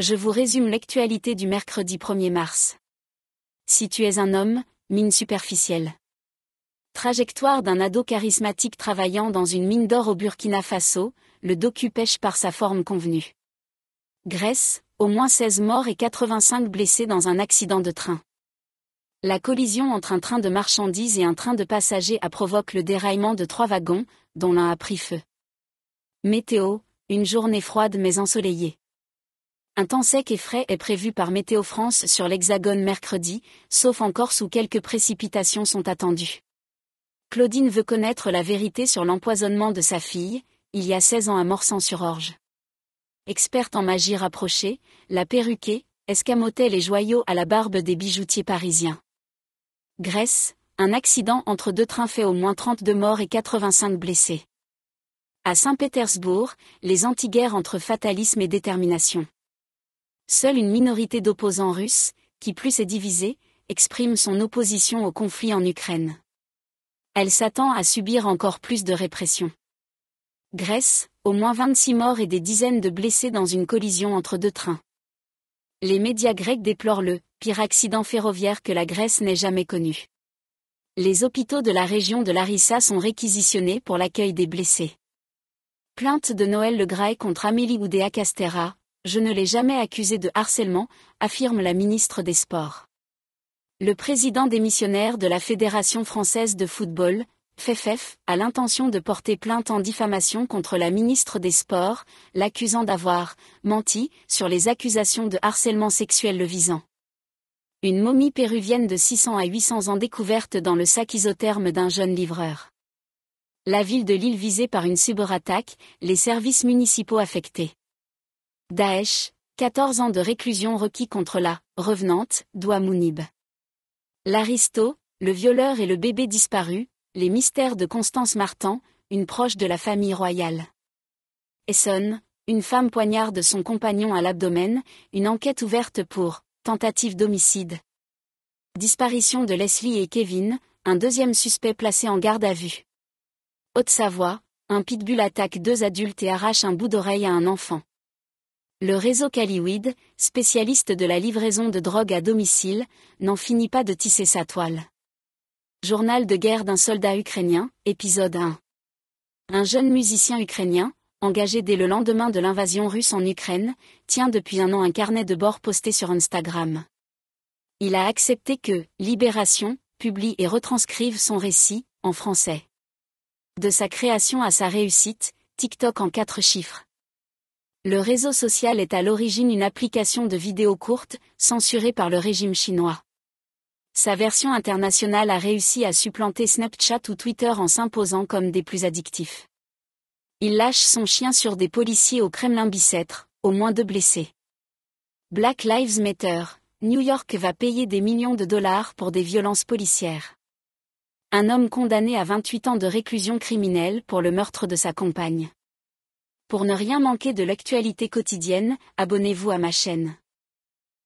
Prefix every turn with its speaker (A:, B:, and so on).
A: je vous résume l'actualité du mercredi 1er mars. Si tu es un homme, mine superficielle. Trajectoire d'un ado charismatique travaillant dans une mine d'or au Burkina Faso, le docu pêche par sa forme convenue. Grèce, au moins 16 morts et 85 blessés dans un accident de train. La collision entre un train de marchandises et un train de passagers a provoqué le déraillement de trois wagons, dont l'un a pris feu. Météo, une journée froide mais ensoleillée. Un temps sec et frais est prévu par Météo France sur l'Hexagone mercredi, sauf en Corse où quelques précipitations sont attendues. Claudine veut connaître la vérité sur l'empoisonnement de sa fille, il y a 16 ans à Morsan-sur-Orge. Experte en magie rapprochée, la perruquée, escamotait les joyaux à la barbe des bijoutiers parisiens. Grèce, un accident entre deux trains fait au moins 32 morts et 85 blessés. À Saint-Pétersbourg, les antiguerres entre fatalisme et détermination. Seule une minorité d'opposants russes, qui plus est divisée, exprime son opposition au conflit en Ukraine. Elle s'attend à subir encore plus de répression. Grèce, au moins 26 morts et des dizaines de blessés dans une collision entre deux trains. Les médias grecs déplorent le pire accident ferroviaire que la Grèce n'ait jamais connu. Les hôpitaux de la région de Larissa sont réquisitionnés pour l'accueil des blessés. Plainte de Noël Le Gray contre Amélie Oudéa Castera, je ne l'ai jamais accusé de harcèlement, affirme la ministre des Sports. Le président démissionnaire de la Fédération française de football, FFF, a l'intention de porter plainte en diffamation contre la ministre des Sports, l'accusant d'avoir menti sur les accusations de harcèlement sexuel le visant. Une momie péruvienne de 600 à 800 ans découverte dans le sac isotherme d'un jeune livreur. La ville de Lille visée par une cyberattaque, les services municipaux affectés. Daesh, 14 ans de réclusion requis contre la revenante, Doua Mounib. L'aristo, le violeur et le bébé disparu, les mystères de Constance Martin, une proche de la famille royale. Essonne, une femme poignarde son compagnon à l'abdomen, une enquête ouverte pour tentative d'homicide. Disparition de Leslie et Kevin, un deuxième suspect placé en garde à vue. Haute-Savoie, un pitbull attaque deux adultes et arrache un bout d'oreille à un enfant. Le réseau Caliweed, spécialiste de la livraison de drogue à domicile, n'en finit pas de tisser sa toile. Journal de guerre d'un soldat ukrainien, épisode 1. Un jeune musicien ukrainien, engagé dès le lendemain de l'invasion russe en Ukraine, tient depuis un an un carnet de bord posté sur Instagram. Il a accepté que Libération publie et retranscrive son récit, en français. De sa création à sa réussite, TikTok en quatre chiffres. Le réseau social est à l'origine une application de vidéos courtes, censurée par le régime chinois. Sa version internationale a réussi à supplanter Snapchat ou Twitter en s'imposant comme des plus addictifs. Il lâche son chien sur des policiers au Kremlin Bicêtre, au moins deux blessés. Black Lives Matter, New York va payer des millions de dollars pour des violences policières. Un homme condamné à 28 ans de réclusion criminelle pour le meurtre de sa compagne. Pour ne rien manquer de l'actualité quotidienne, abonnez-vous à ma chaîne.